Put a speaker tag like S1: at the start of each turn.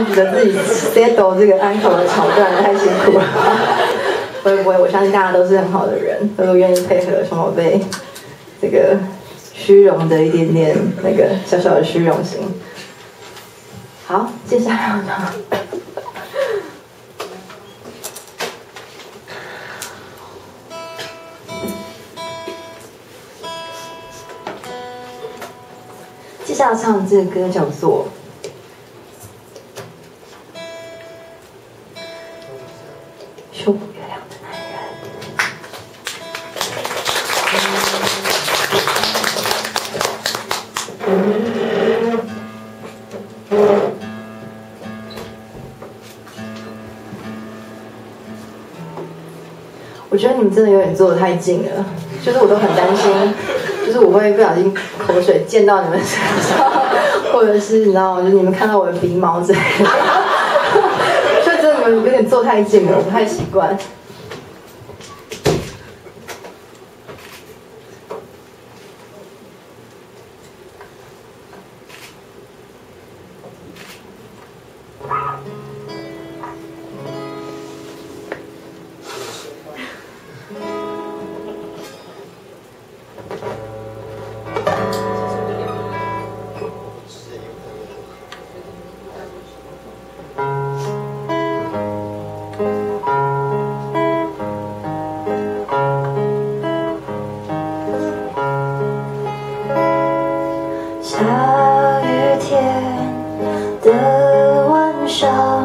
S1: 上觉得自己 settle 这个安口的桥段太辛苦了。不会不会，我相信大家都是很好的人，都愿意配合熊宝贝这个虚荣的一点点那个小小的虚荣心。好，接下来呢？接下来唱这个歌叫做《我觉得你们真的有点坐得太近了，就是我都很担心，就是我会不小心口水溅到你们身上，或者是你知道？就是你们看到我的鼻毛之类的，就真的你们有点坐太近了，我不太习惯。手。